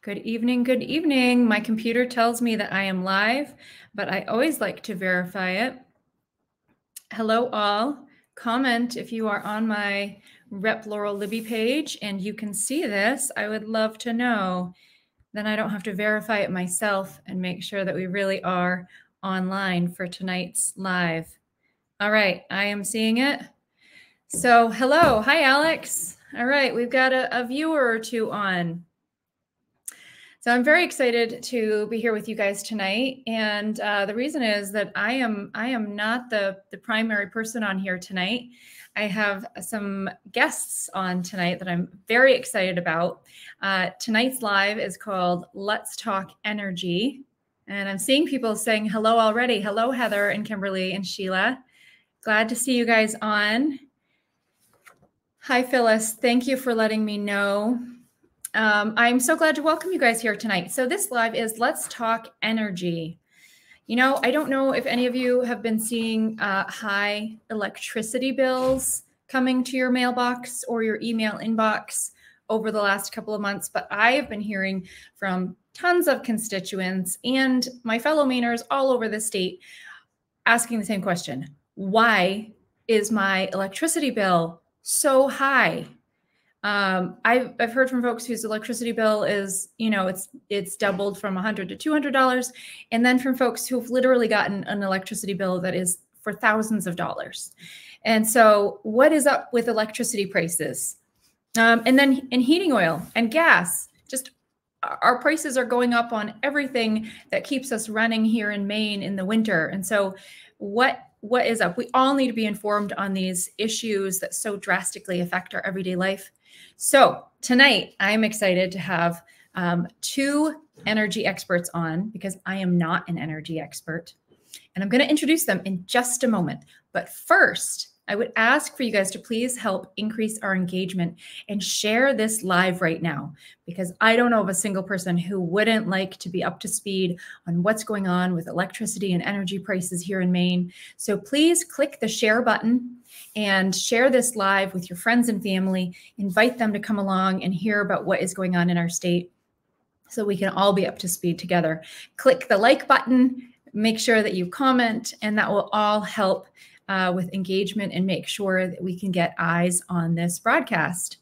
Good evening. Good evening. My computer tells me that I am live, but I always like to verify it. Hello, all. Comment if you are on my Rep Laurel Libby page and you can see this. I would love to know. Then I don't have to verify it myself and make sure that we really are online for tonight's live. All right, I am seeing it. So, hello. Hi, Alex. All right, we've got a, a viewer or two on. So I'm very excited to be here with you guys tonight, and uh, the reason is that I am I am not the the primary person on here tonight. I have some guests on tonight that I'm very excited about. Uh, tonight's live is called Let's Talk Energy, and I'm seeing people saying hello already. Hello, Heather and Kimberly and Sheila. Glad to see you guys on. Hi, Phyllis. Thank you for letting me know um, I'm so glad to welcome you guys here tonight. So, this live is Let's Talk Energy. You know, I don't know if any of you have been seeing uh, high electricity bills coming to your mailbox or your email inbox over the last couple of months, but I have been hearing from tons of constituents and my fellow Mainers all over the state asking the same question Why is my electricity bill so high? Um, I've, I've heard from folks whose electricity bill is, you know, it's it's doubled from 100 to 200 dollars, and then from folks who've literally gotten an electricity bill that is for thousands of dollars. And so, what is up with electricity prices? Um, and then in heating oil and gas, just our prices are going up on everything that keeps us running here in Maine in the winter. And so, what what is up? We all need to be informed on these issues that so drastically affect our everyday life. So tonight, I'm excited to have um, two energy experts on because I am not an energy expert. And I'm going to introduce them in just a moment. But first, I would ask for you guys to please help increase our engagement and share this live right now because I don't know of a single person who wouldn't like to be up to speed on what's going on with electricity and energy prices here in Maine. So please click the share button and share this live with your friends and family. Invite them to come along and hear about what is going on in our state so we can all be up to speed together. Click the like button, make sure that you comment, and that will all help uh, with engagement and make sure that we can get eyes on this broadcast.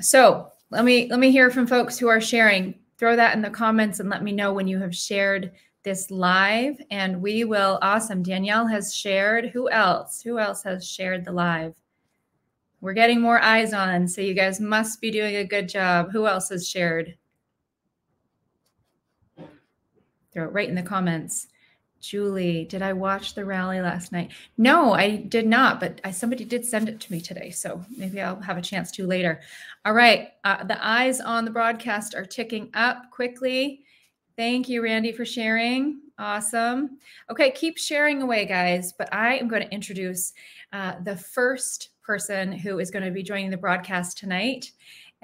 So let me let me hear from folks who are sharing. Throw that in the comments and let me know when you have shared this live. And we will. Awesome. Danielle has shared. Who else? Who else has shared the live? We're getting more eyes on, so you guys must be doing a good job. Who else has shared? Throw it right in the comments. Julie, did I watch the rally last night? No, I did not, but I, somebody did send it to me today. So maybe I'll have a chance to later. All right. Uh, the eyes on the broadcast are ticking up quickly. Thank you, Randy, for sharing. Awesome. Okay, keep sharing away, guys. But I am going to introduce uh, the first person who is going to be joining the broadcast tonight.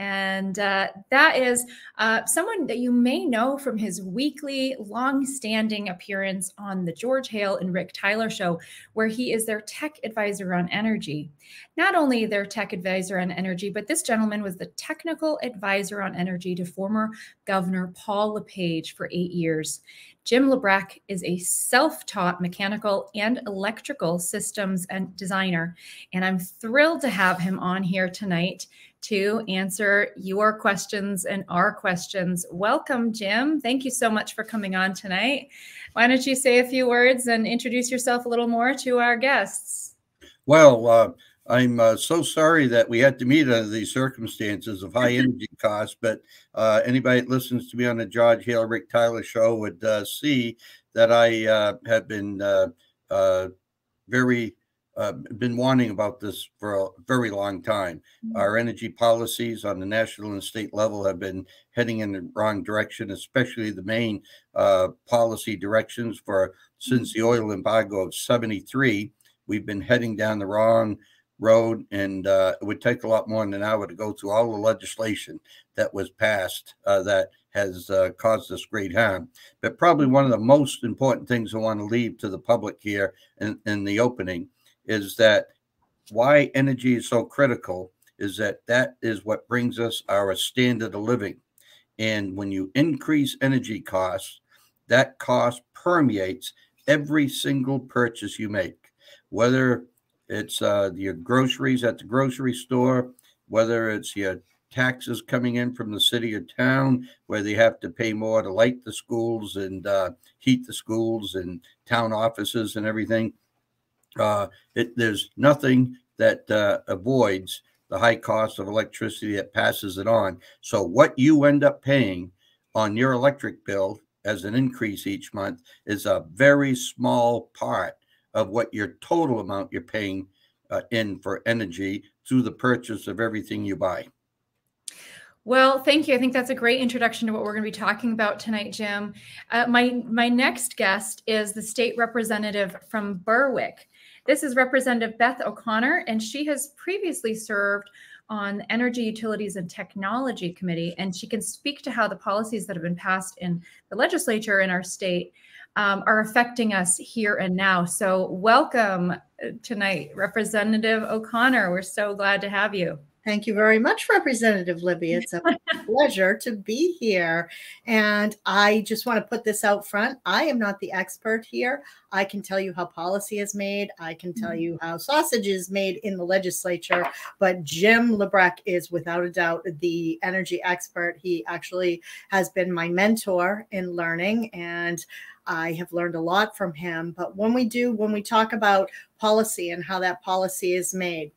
And uh, that is uh, someone that you may know from his weekly, long standing appearance on the George Hale and Ric Tyler show, where he is their tech advisor on energy. Not only their tech advisor on energy, but this gentleman was the technical advisor on energy to former Governor Paul LePage for eight years. Jim LeBrecque is a self taught mechanical and electrical systems and designer. And I'm thrilled to have him on here tonight to answer your questions and our questions. Welcome, Jim. Thank you so much for coming on tonight. Why don't you say a few words and introduce yourself a little more to our guests? Well, uh, I'm uh, so sorry that we had to meet under these circumstances of high energy costs, but uh, anybody that listens to me on the George Hale Ric Tyler show would uh, see that I uh, have been uh, very uh, been wanting about this for a very long time. Mm-hmm. Our energy policies on the national and state level have been heading in the wrong direction, especially the Maine uh, policy directions for since mm-hmm. the oil embargo of 73. We've been heading down the wrong road, and uh, it would take a lot more than an hour to go through all the legislation that was passed uh, that has uh, caused us great harm. But probably one of the most important things I want to leave to the public here in, in the opening is that why energy is so critical is that that is what brings us our standard of living. And when you increase energy costs, that cost permeates every single purchase you make, whether it's uh, your groceries at the grocery store, whether it's your taxes coming in from the city or town, where they have to pay more to light the schools and uh, heat the schools and town offices and everything. Uh, it, there's nothing that uh, avoids the high cost of electricity that passes it on. So what you end up paying on your electric bill as an increase each month is a very small part of what your total amount you're paying uh, in for energy through the purchase of everything you buy. Well, thank you. I think that's a great introduction to what we're going to be talking about tonight, Jim. Uh, my my next guest is the state representative from Berwick. This is Representative Beth O'Connor, and she has previously served on the Energy Utilities and Technology Committee, and she can speak to how the policies that have been passed in the legislature in our state um, are affecting us here and now. So, welcome uh, tonight, Representative O'Connor. We're so glad to have you. Thank you very much, Representative Libby. It's a pleasure to be here. And I just want to put this out front. I am not the expert here. I can tell you how policy is made, I can tell mm-hmm. you how sausage is made in the legislature. But Jim LeBrecque is without a doubt the energy expert. He actually has been my mentor in learning. And I have learned a lot from him. But when we do, when we talk about policy and how that policy is made,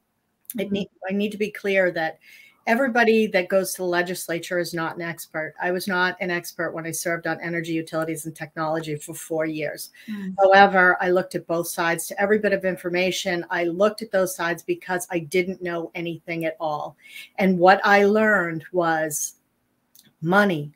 I need, I need to be clear that everybody that goes to the legislature is not an expert. I was not an expert when I served on energy, utilities, and technology for four years. Mm. However, I looked at both sides to every bit of information. I looked at those sides because I didn't know anything at all. And what I learned was money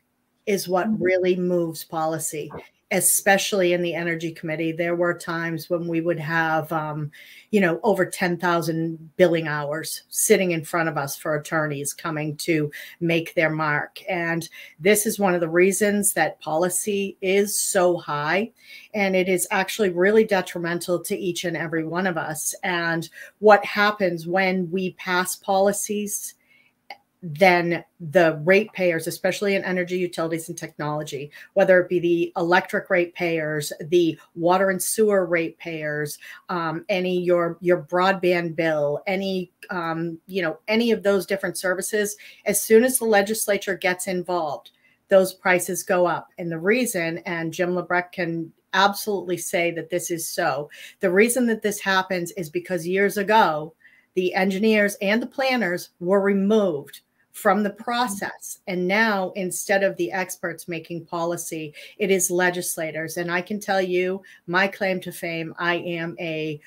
is what mm. really moves policy especially in the energy committee there were times when we would have um, you know over 10,000 billing hours sitting in front of us for attorneys coming to make their mark. And this is one of the reasons that policy is so high and it is actually really detrimental to each and every one of us. And what happens when we pass policies then the ratepayers, especially in energy utilities and technology, whether it be the electric ratepayers, the water and sewer ratepayers, um, any your your broadband bill, any um, you know any of those different services, as soon as the legislature gets involved, those prices go up. And the reason, and Jim LeBrecque can absolutely say that this is so, the reason that this happens is because years ago, the engineers and the planners were removed from the process. And now, instead of the experts making policy, it is legislators. And I can tell you my claim to fame I am a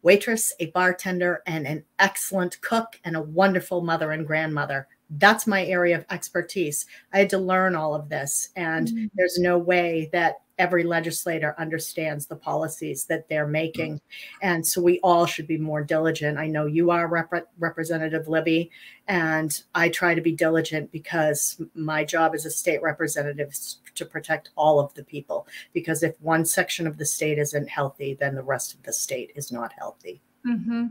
waitress, a bartender, and an excellent cook, and a wonderful mother and grandmother. That's my area of expertise. I had to learn all of this, and mm-hmm. there's no way that every legislator understands the policies that they're making. And so we all should be more diligent. I know you are Rep- Representative Libby, and I try to be diligent because my job as a state representative is to protect all of the people. Because if one section of the state isn't healthy, then the rest of the state is not healthy. Mm-hmm.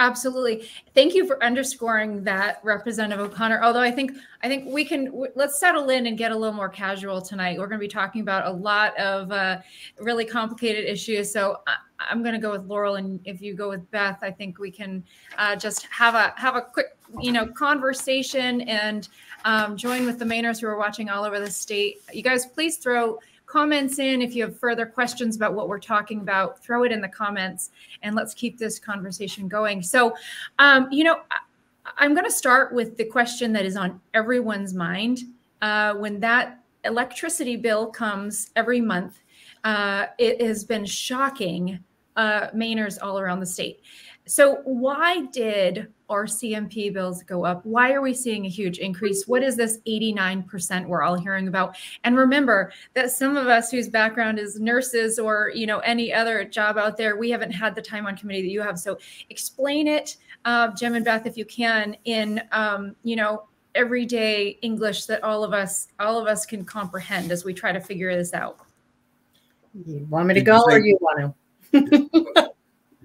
Absolutely. Thank you for underscoring that, Representative O'Connor. Although I think I think we can let's settle in and get a little more casual tonight. We're going to be talking about a lot of uh, really complicated issues. So I, am going to go with Laurel, and if you go with Beth, I think we can uh, just have a have a quick you know conversation and um, join with the Mainers who are watching all over the state. You guys, please throw comments in. If you have further questions about what we're talking about, throw it in the comments and let's keep this conversation going. So, um, you know, I'm going to start with the question that is on everyone's mind. Uh, when that electricity bill comes every month, uh, it has been shocking uh, Mainers all around the state. So, why did our CMP bills go up? Why are we seeing a huge increase? What is this 89% we're all hearing about? And remember that some of us whose background is nurses or you know any other job out there, we haven't had the time on committee that you have. So, explain it, uh, Jim and Beth, if you can, in um, you know everyday English that all of us all of us can comprehend as we try to figure this out. You want me to go, or you want to?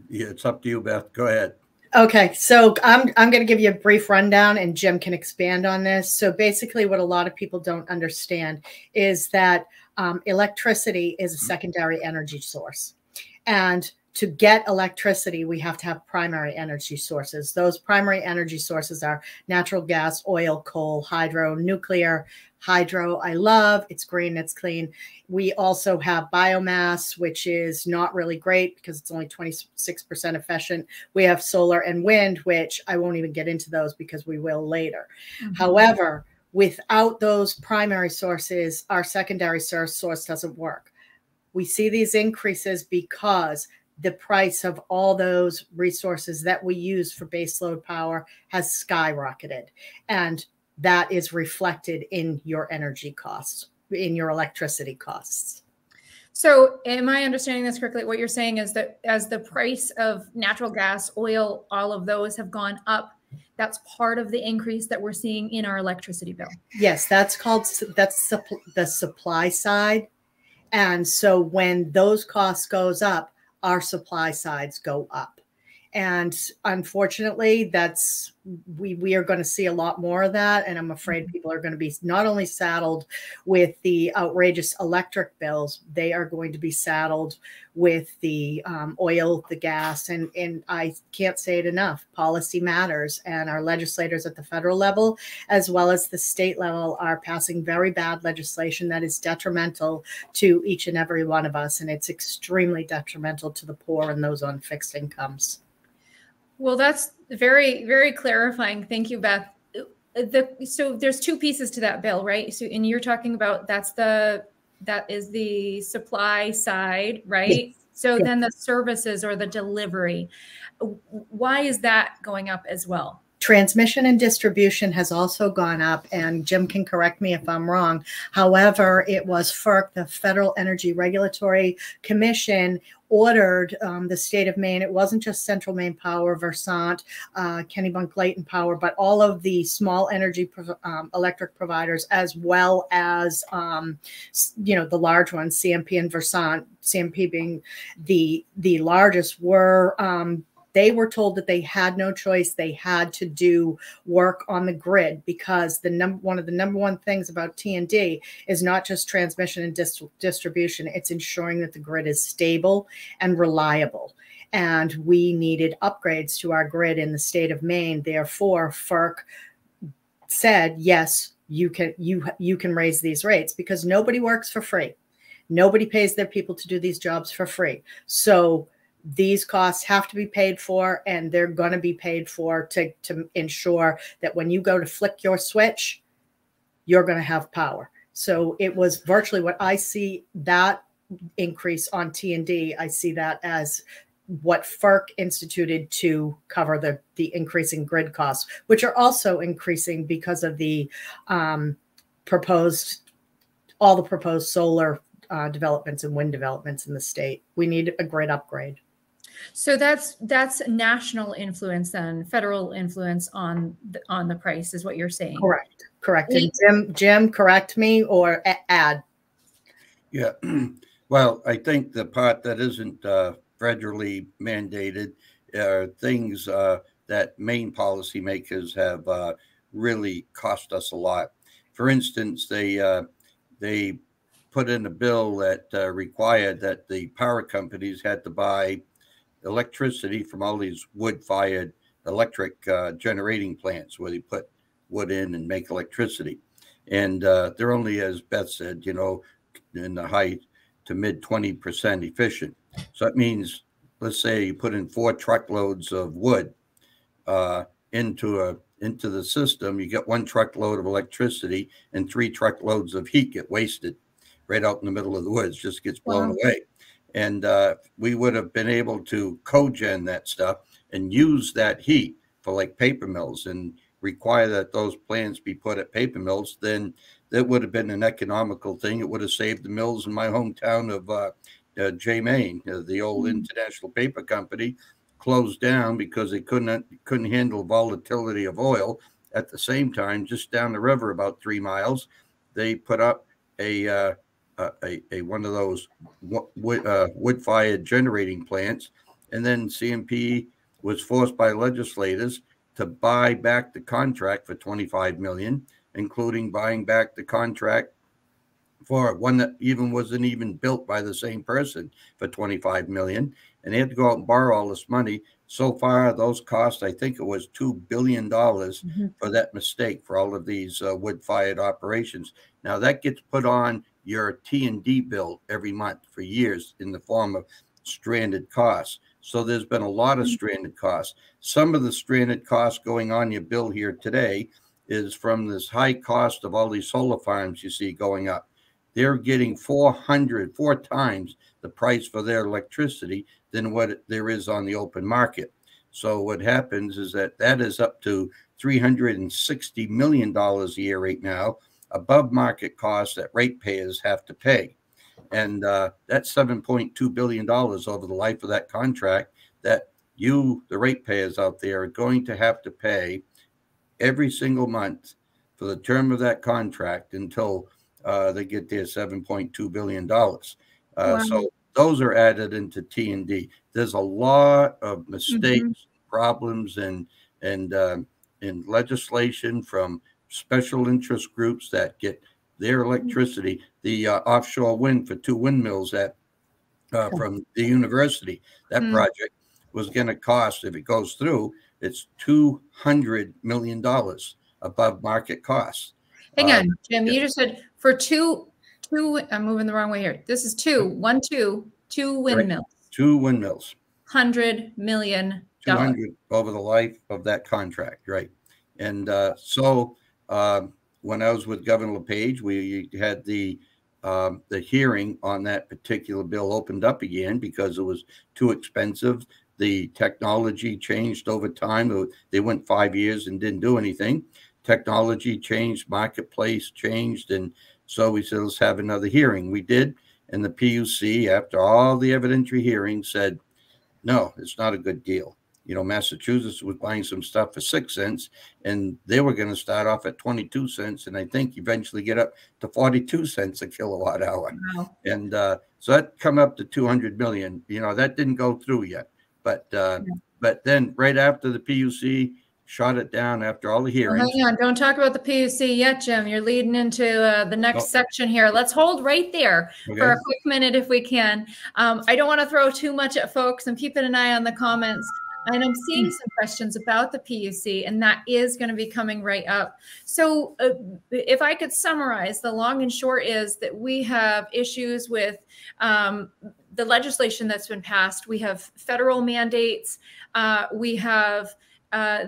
Yeah, it's up to you, Beth. Go ahead. Okay, so I'm I'm going to give you a brief rundown, and Jim can expand on this. So basically, what a lot of people don't understand is that um, electricity is a secondary energy source, and to get electricity, we have to have primary energy sources. Those primary energy sources are natural gas, oil, coal, hydro, nuclear. Hydro, I love. It's green, it's clean. We also have biomass, which is not really great because it's only 26% efficient. We have solar and wind, which I won't even get into those because we will later. Mm-hmm. However, without those primary sources, our secondary source source doesn't work. We see these increases because the price of all those resources that we use for baseload power has skyrocketed. And that is reflected in your energy costs, in your electricity costs. So, am I understanding this correctly? What you're saying is that as the price of natural gas, oil, all of those have gone up, that's part of the increase that we're seeing in our electricity bill. Yes, that's called that's the supply side. And so when those costs goes up, our supply sides go up. And unfortunately, that's we we are going to see a lot more of that. And I'm afraid mm-hmm. people are going to be not only saddled with the outrageous electric bills, they are going to be saddled with the um, oil, the gas, and and I can't say it enough. Policy matters, and our legislators at the federal level as well as the state level are passing very bad legislation that is detrimental to each and every one of us, and it's extremely detrimental to the poor and those on fixed incomes. Well, that's very, very clarifying. Thank you, Beth. The so there's two pieces to that bill, right? So and you're talking about that's the that is the supply side, right? Yes. So yes. then the services or the delivery. Why is that going up as well? Transmission and distribution has also gone up, and Jim can correct me if I'm wrong. However, it was FERC, the Federal Energy Regulatory Commission, ordered um, the state of Maine. It wasn't just Central Maine Power, Versant, uh, Kennebunk Light and Power, but all of the small energy um, electric providers, as well as um, you know the large ones, CMP and Versant. CMP being the the largest, were um, they were told that they had no choice. They had to do work on the grid because the number one of the number one things about T&D is not just transmission and dis- distribution. It's ensuring that the grid is stable and reliable. And we needed upgrades to our grid in the state of Maine. Therefore, FERC said, yes, you can you you can raise these rates because nobody works for free. Nobody pays their people to do these jobs for free. So these costs have to be paid for and they're going to be paid for to, to ensure that when you go to flick your switch you're going to have power so it was virtually what i see that increase on t&d i see that as what FERC instituted to cover the the increasing grid costs, which are also increasing because of the um, proposed all the proposed solar uh, developments and wind developments in the state. We need a grid upgrade. So that's that's national influence and federal influence on the, on the price is what you're saying. Correct. Correct. And Jim, Jim, correct me or add. Yeah. Well, I think the part that isn't uh, federally mandated are things uh, that Maine policymakers have uh, really cost us a lot. For instance, they uh, they put in a bill that uh, required that the power companies had to buy electricity from all these wood fired electric uh, generating plants where they put wood in and make electricity. And uh, they're only, as Beth said, you know, in the height to mid 20% efficient. So that means, let's say you put in four truckloads of wood uh, into a into the system, you get one truckload of electricity and three truckloads of heat get wasted right out in the middle of the woods, just gets blown wow. away and uh, we would have been able to cogen that stuff and use that heat for like paper mills and require that those plants be put at paper mills, then that would have been an economical thing. It would have saved the mills in my hometown of uh, uh, Jay Maine, uh, the old mm-hmm. international paper company, closed down because they couldn't couldn't handle volatility of oil. At the same time, just down the river about three miles, they put up a uh, a, a one of those wood, uh, wood fired generating plants, and then CMP was forced by legislators to buy back the contract for 25 million, including buying back the contract for one that even wasn't even built by the same person for 25 million. And they had to go out and borrow all this money. So far those costs i think it was 2 billion dollars mm-hmm. for that mistake for all of these uh, wood fired operations. Now that gets put on your t&d bill every month for years in the form of stranded costs so there's been a lot of mm-hmm. stranded costs some of the stranded costs going on your bill here today is from this high cost of all these solar farms you see going up they're getting 400, four times the price for their electricity than what there is on the open market. So what happens is that that is up to 360 million dollars a year right now, above market cost that ratepayers have to pay, and uh, that's 7.2 billion dollars over the life of that contract that you, the ratepayers out there, are going to have to pay every single month for the term of that contract until uh, they get their 7.2 billion dollars. Uh, wow. So those are added into T and D. There's a lot of mistakes, mm-hmm. problems, and and um, and legislation from special interest groups that get their electricity. The uh, offshore wind for two windmills at uh, from the university. That mm-hmm. project was going to cost, if it goes through, it's two hundred million dollars above market costs. Hang on, um, Jim. You just said for two, two. I'm moving the wrong way here. This is two, one, two, two windmills. Right. Two windmills. Hundred million. Two hundred over the life of that contract, right? And uh, so uh, when I was with Governor LePage, we had the um, the hearing on that particular bill opened up again because it was too expensive. The technology changed over time. They went five years and didn't do anything technology changed, marketplace changed, and so we said, let's have another hearing. We did, and the PUC, after all the evidentiary hearings, said, no, it's not a good deal. You know, Massachusetts was buying some stuff for six cents, and they were going to start off at 22 cents, and I think eventually get up to 42 cents a kilowatt hour. Wow. And uh, so that come up to 200 million. You know, that didn't go through yet, but uh, yeah. but then right after the PUC shot it down after all the hearings. hang on, don't talk about the PUC yet, Jim. You're leading into uh, the next oh. section here. Let's hold right there okay. for a quick minute if we can. Um, I don't want to throw too much at folks. I'm keeping an eye on the comments. And I'm seeing some questions about the PUC, and that is going to be coming right up. So, uh, if I could summarize, the long and short is that we have issues with um, the legislation that's been passed. We have federal mandates. Uh, we have uh,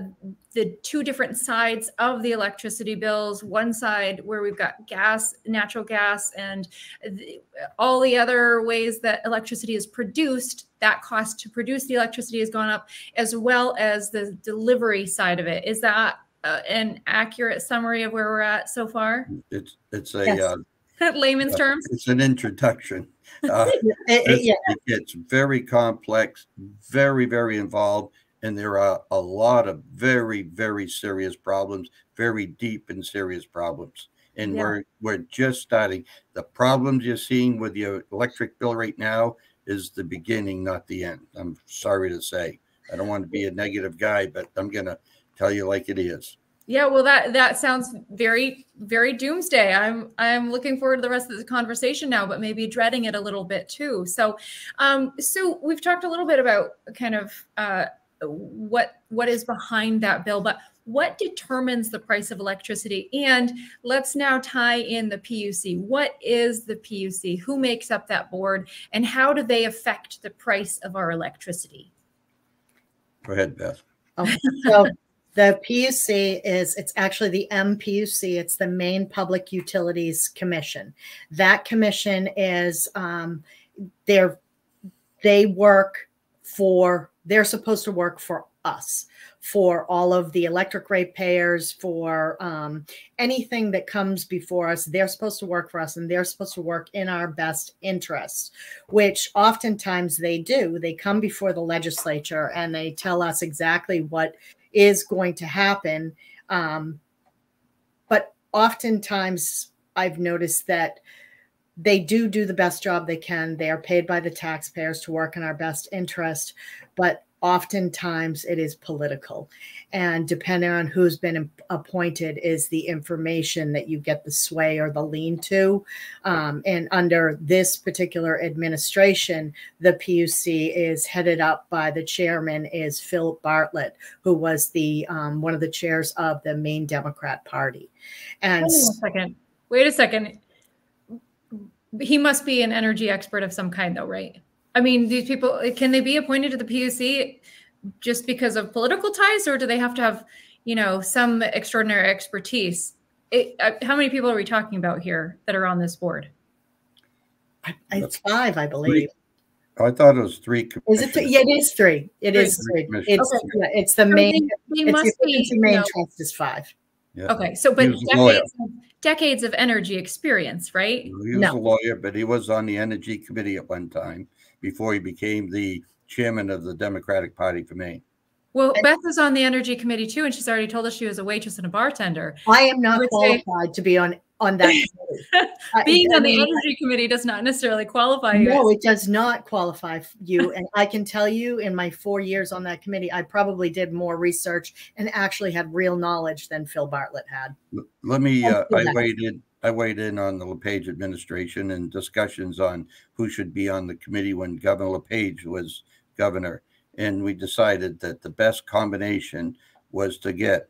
the two different sides of the electricity bills. One side where we've got gas, natural gas, and the, all the other ways that electricity is produced. That cost to produce the electricity has gone up, as well as the delivery side of it. Is that uh, an accurate summary of where we're at so far? It's it's a yes. uh, layman's uh, terms. It's an introduction. Uh, it, yeah. it gets very complex, very very involved and there are a lot of very very serious problems very deep and serious problems and yeah. we're we're just starting the problems you're seeing with your electric bill right now is the beginning not the end i'm sorry to say i don't want to be a negative guy but i'm going to tell you like it is yeah, well, that that sounds very very doomsday. I'm I'm looking forward to the rest of the conversation now, but maybe dreading it a little bit too. So, um, so we've talked a little bit about kind of uh, what what is behind that bill but what determines the price of electricity? And let's now tie in the puc what is the puc who makes up that board? And how do they affect the price of our electricity? Go ahead beth. Okay, so the puc is it's actually the mpuc it's the maine public utilities commission. That commission is um, they're they work for they're supposed to work for us, for all of the electric ratepayers, for um, anything that comes before us. They're supposed to work for us and they're supposed to work in our best interest, which oftentimes they do. They come before the legislature and they tell us exactly what is going to happen. Um, but oftentimes I've noticed that they do do the best job they can. They are paid by the taxpayers to work in our best interest. But oftentimes it is political. And depending on who's been appointed is the information that you get the sway or the lean to. Um, and under this particular administration the puc is headed up by the chairman is phil bartlett who was the um, one of the chairs of the Maine democrat party. And wait a second. Wait a second. He must be an energy expert of some kind though right I mean, these people can they be appointed to the PUC just because of political ties, or do they have to have, you know, some extraordinary expertise? It, uh, how many people are we talking about here that are on this board? It's five, I believe. I thought it was three. Is it? Three? Yeah, it is three. It three. is three. It's okay. yeah, it's the main. They, they must the be, main you know, trust is five. Yeah. Okay, so but decades, decades of energy experience, right? He was no. a lawyer, but he was on the energy committee at one time before he became the chairman of the Democratic Party for Maine. Well, Beth is on the energy committee too, and she's already told us she was a waitress and a bartender. I am not I qualified say, to be on on that Being I, on the energy committee does not necessarily qualify you. No, it does not qualify you. and I can tell you, in my four years on that committee, I probably did more research and actually had real knowledge than Phil Bartlett had. Let me. Uh, I waited. I weighed in on the LePage administration and discussions on who should be on the committee when Governor LePage was governor. And we decided that the best combination was to get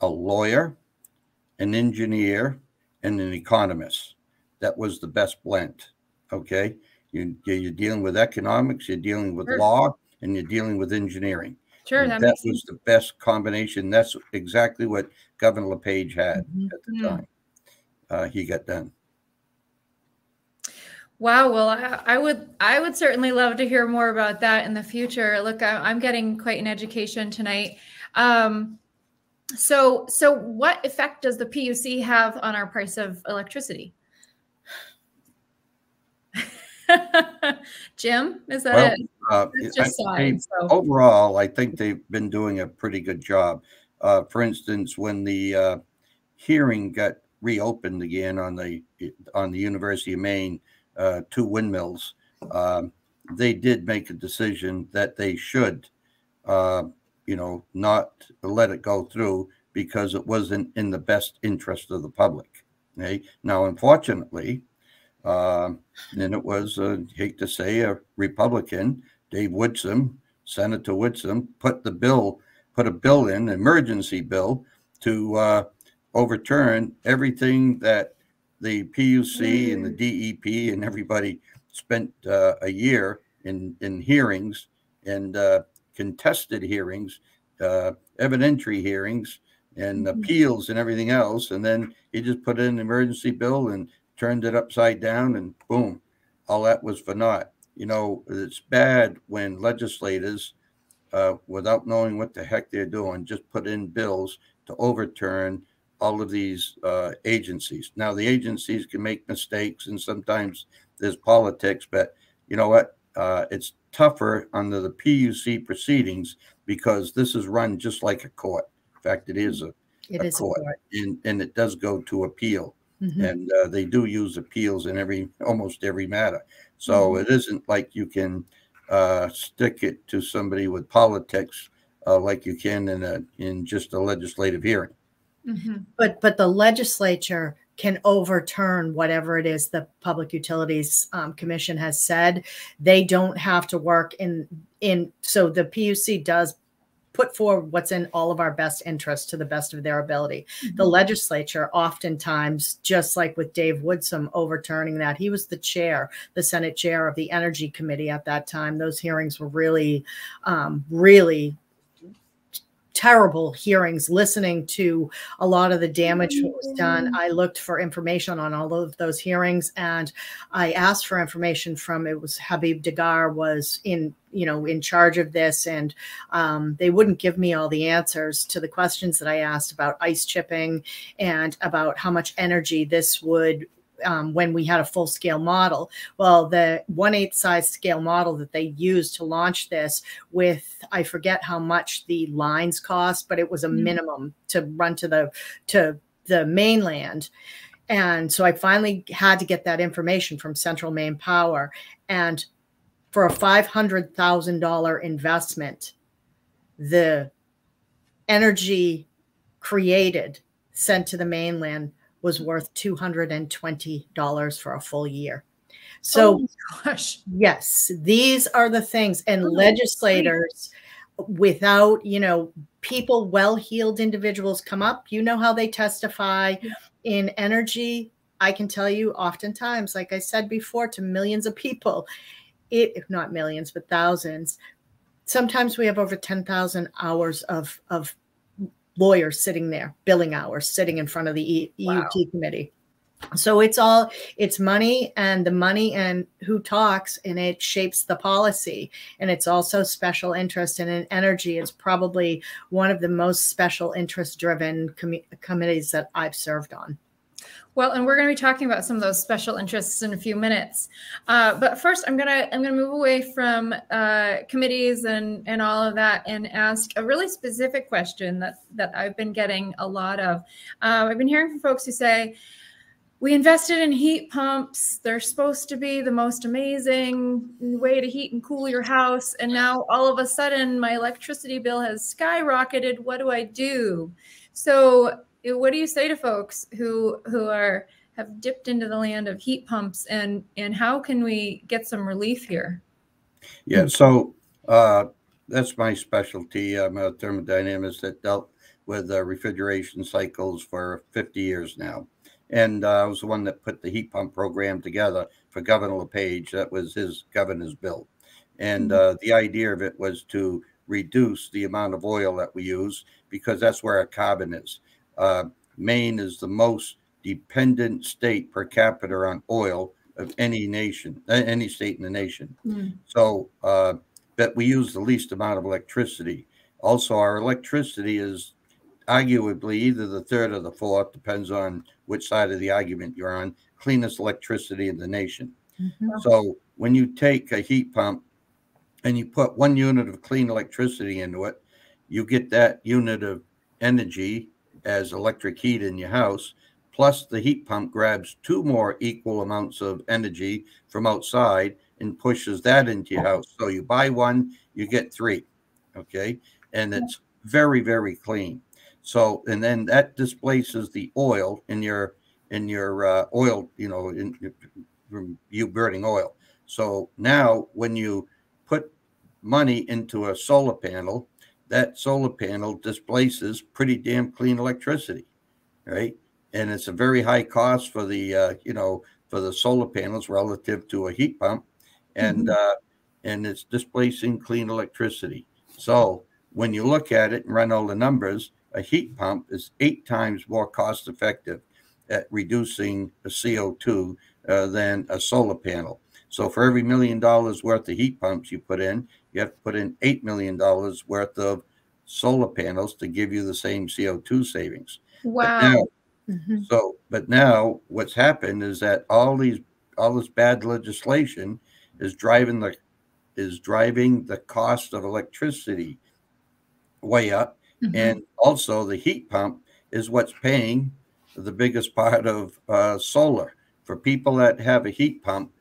a lawyer, an engineer, and an economist. That was the best blend. Okay. You, you're dealing with economics, you're dealing with sure. law, and you're dealing with engineering. Sure, that, that was sense. the best combination. That's exactly what Governor LePage had mm -hmm. at the mm -hmm. time uh, he got done. Wow. Well, I, I, would I would certainly love to hear more about that in the future. Look, I, am getting quite an education tonight. Um, so, so what effect does the PUC have on our price of electricity? Jim, is that well, it? Uh, I, so. Overall, I think they've been doing a pretty good job. Uh, for instance, when the uh, hearing got reopened again on the on the University of Maine uh, two windmills, um, they did make a decision that they should, uh, you know, not let it go through because it wasn't in the best interest of the public. Okay? Now, unfortunately, uh, it was, uh, hate to say, a Republican, Dave Woodsome, Senator Woodsome, put the bill, put a bill in, emergency bill, to uh, overturn everything that the PUC and the mm. DEP and everybody spent uh, a year in in hearings and uh, contested hearings, uh, evidentiary hearings, and mm-hmm. appeals and everything else. And then he just put in an emergency bill and turned it upside down, and boom, all that was for naught. You know, it's bad when legislators, uh, without knowing what the heck they're doing, just put in bills to overturn all of these uh, agencies. Now, the agencies can make mistakes, and sometimes there's politics, but you know what? Uh, it's tougher under the PUC proceedings because this is run just like a court. In fact, it is a, it a, is court, a court, And, and it does go to appeal. Mm-hmm. And uh, they do use appeals in every almost every matter. So mm-hmm. it isn't like you can uh, stick it to somebody with politics uh, like you can in a in just a legislative hearing. Mm-hmm. But but the legislature can overturn whatever it is the Public Utilities um, Commission has said. They don't have to work in in so the PUC does put forward what's in all of our best interests to the best of their ability. Mm-hmm. The legislature, oftentimes, just like with Dave Woodsome overturning that, he was the chair, the Senate chair of the Energy Committee at that time. Those hearings were really, um, really terrible hearings listening to a lot of the damage that was done. Mm-hmm. I looked for information on all of those hearings and I asked for information from it was Habib Dagher was in you know in charge of this and um, they wouldn't give me all the answers to the questions that I asked about ice chipping and about how much energy this would um, when we had a full scale model. Well, the one eighth size scale model that they used to launch this with, I forget how much the lines cost, but it was a mm-hmm. minimum to run to the to the mainland. And so I finally had to get that information from Central Maine Power. And for a $500,000 investment the energy created sent to the mainland was worth $220 for a full year. So, oh gosh. yes, these are the things. And oh, legislators, without, you know, people, well heeled individuals come up, you know how they testify yeah. in energy. I can tell you, oftentimes, like I said before, to millions of people, it, if not millions, but thousands, sometimes we have over 10,000 hours of, of lawyers sitting there, billing hours, sitting in front of the EUT wow. committee. So it's all it's money and the money and who talks and it shapes the policy and it's also special interest and in energy is probably one of the most special interest driven com committees that I've served on. Well, and we're going to be talking about some of those special interests in a few minutes. Uh, but first, I'm gonna I'm gonna move away from uh, committees and and all of that and ask a really specific question that that I've been getting a lot of. Uh, I've been hearing from folks who say. We invested in heat pumps. They're supposed to be the most amazing way to heat and cool your house. And now all of a sudden, my electricity bill has skyrocketed. What do I do? So what do you say to folks who who are have dipped into the land of heat pumps and and how can we get some relief here? Yeah so uh, that's my specialty i'm a thermodynamist that dealt with uh, refrigeration cycles for 50 years now. And uh, i was the one that put the heat pump program together for governor lepage that was his governor's bill. And mm-hmm. uh, the idea of it was to reduce the amount of oil that we use because that's where our carbon is uh, Maine is the most dependent state per capita on oil of any nation, any state in the nation. Mm. So, uh, but we use the least amount of electricity. Also, our electricity is arguably either the third or the fourth, depends on which side of the argument you're on, cleanest electricity in the nation. Mm-hmm. So, when you take a heat pump and you put one unit of clean electricity into it, you get that unit of energy as electric heat in your house. Plus, the heat pump grabs two more equal amounts of energy from outside and pushes that into your house. So you buy one, you get three. Okay. And it's very, very clean. So, and then that displaces the oil in your, in your uh, oil, you know, in, from you burning oil. So now when you put money into a solar panel, that solar panel displaces pretty damn clean electricity, right? And it's a very high cost for the uh, you know for the solar panels relative to a heat pump, and mm-hmm. uh, and it's displacing clean electricity. So when you look at it and run all the numbers, a heat pump is eight times more cost effective at reducing the CO2 uh, than a solar panel. So for every million dollars worth of heat pumps you put in, you have to put in $8 million worth of solar panels to give you the same CO2 savings. Wow. But now, mm-hmm. So, but now what's happened is that all these, all this bad legislation is driving the, is driving the cost of electricity way up. Mm-hmm. And also the heat pump is what's paying the biggest part of uh, solar. For people that have a heat pump,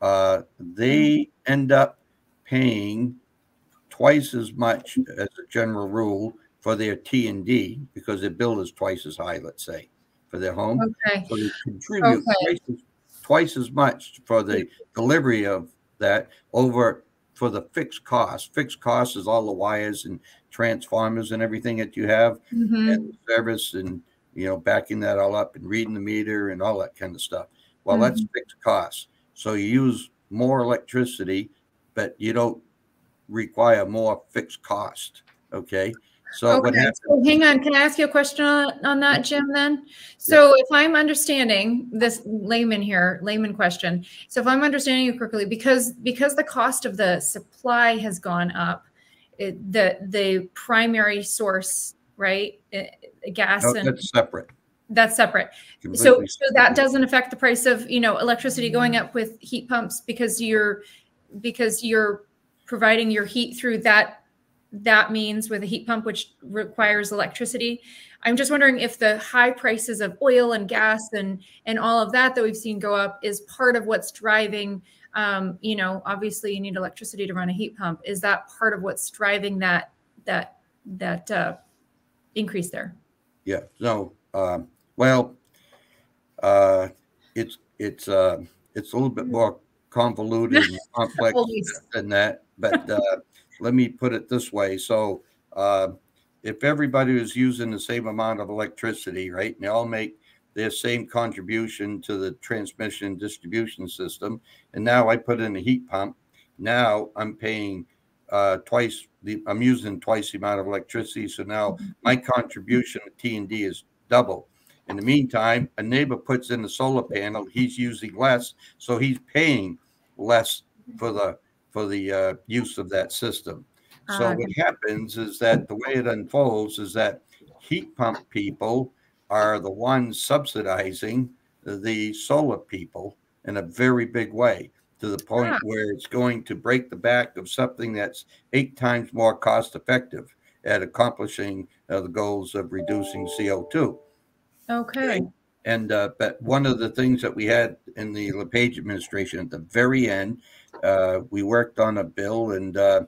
uh, they mm-hmm. end up paying twice as much as a general rule for their T and D because their bill is twice as high, let's say, for their home. Okay. So they contribute okay. twice, as, twice as much for the delivery of that over for the fixed cost. Fixed cost is all the wires and transformers and everything that you have mm-hmm. and service and you know backing that all up and reading the meter and all that kind of stuff. Well, mm-hmm. that's fixed cost. So you use more electricity, but you don't require more fixed cost. Okay. So, okay. so hang on. Can I ask you a question on, on that, Jim? Then, so yeah. if I'm understanding this layman here, layman question. So if I'm understanding you correctly, because because the cost of the supply has gone up, it, the the primary source, right, it, gas no, and that's separate. That's separate. so so that doesn't affect the price of you know electricity going up with heat pumps because you're because you're providing your heat through that that means with a heat pump which requires electricity i'm just wondering if the high prices of oil and gas and and all of that that we've seen go up is part of what's driving um, you know obviously you need electricity to run a heat pump is that part of what's driving that that that uh, increase there. Yeah. No. Um, well, uh, it's it's uh, it's a little bit more convoluted and complex than that. But uh, let me put it this way: so uh, if everybody was using the same amount of electricity, right, and they all make their same contribution to the transmission distribution system, and now I put in a heat pump, now I'm paying uh, twice the I'm using twice the amount of electricity. So now mm-hmm. my contribution to T and D is double. In the meantime, a neighbor puts in a solar panel, he's using less, so he's paying less for the for the uh, use of that system. So uh, what happens is that the way it unfolds is that heat pump people are the ones subsidizing the solar people in a very big way to the point yeah. where it's going to break the back of something that's eight times more cost effective at accomplishing uh, the goals of reducing CO2. Okay. And uh, but one of the things that we had in the LePage administration at the very end, uh, we worked on a bill, and uh,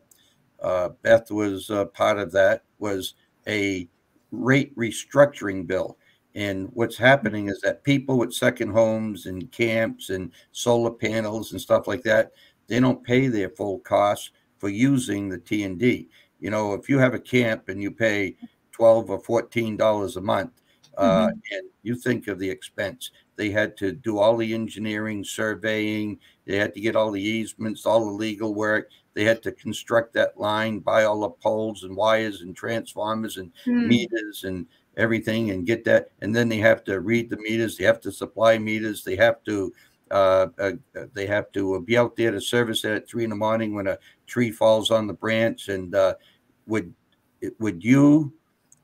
uh, Beth was part of that. Was a rate restructuring bill. And what's happening is that people with second homes and camps and solar panels and stuff like that, they don't pay their full cost for using the T and D. You know, if you have a camp and you pay twelve or fourteen dollars a month, uh, mm-hmm. and you think of the expense, they had to do all the engineering, surveying, they had to get all the easements, all the legal work. They had to construct that line, buy all the poles and wires and transformers and mm. meters and everything and get that. And then they have to read the meters. They have to supply meters. They have to uh, uh, they have to be out there to service it at three in the morning when a tree falls on the branch. And uh, would would you